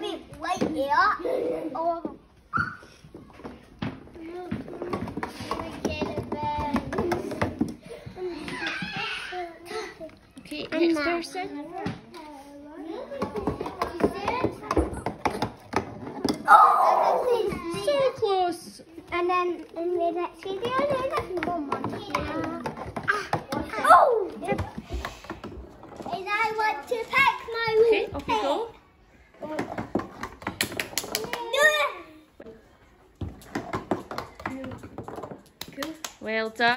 Be right here. Oh. Okay, next. Oh, so close. And then in the next video, there's like one monkey. Ah. Oh! and I want to pack my okay, okay. Well done.